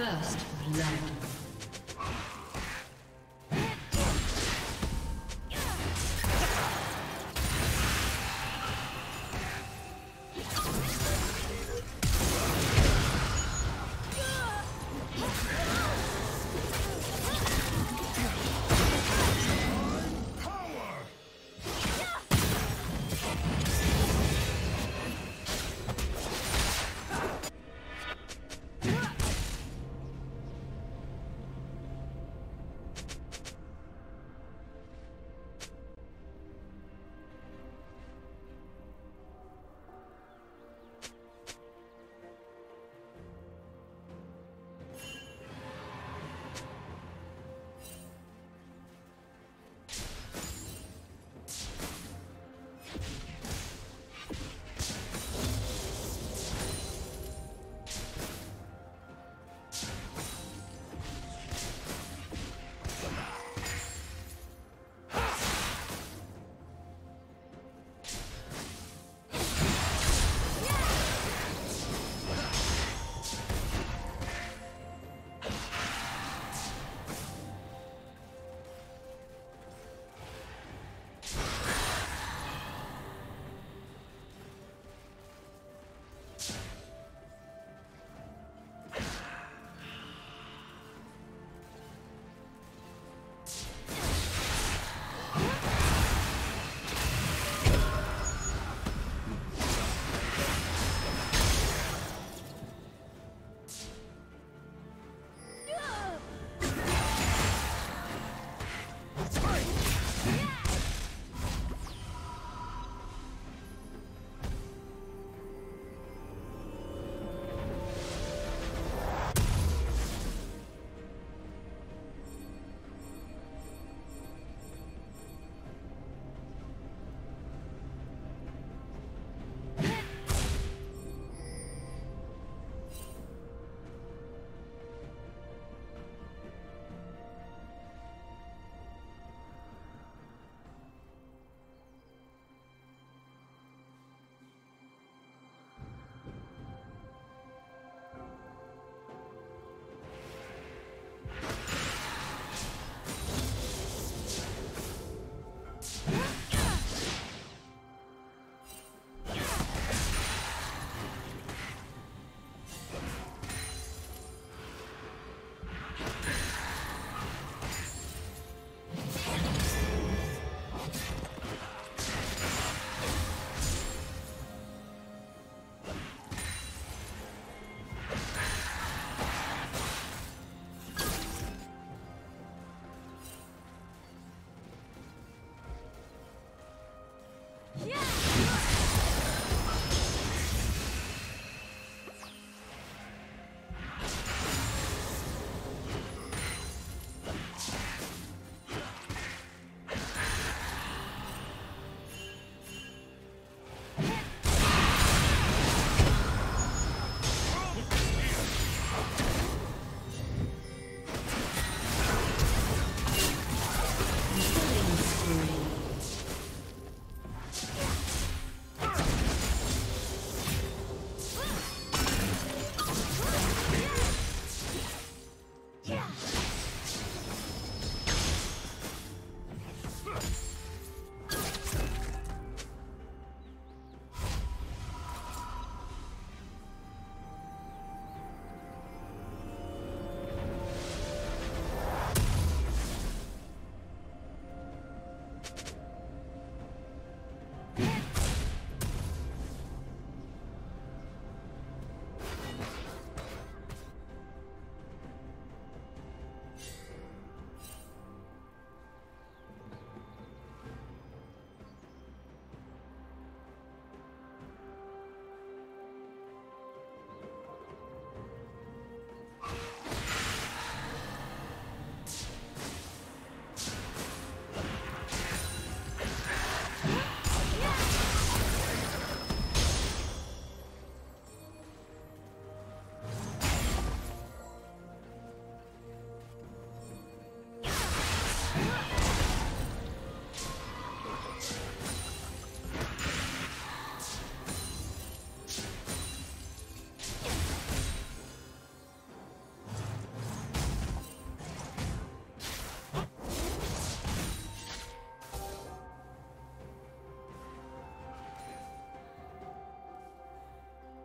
First blood.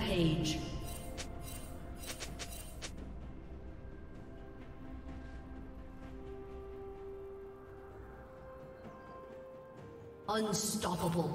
Rampage. Unstoppable.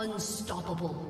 Unstoppable.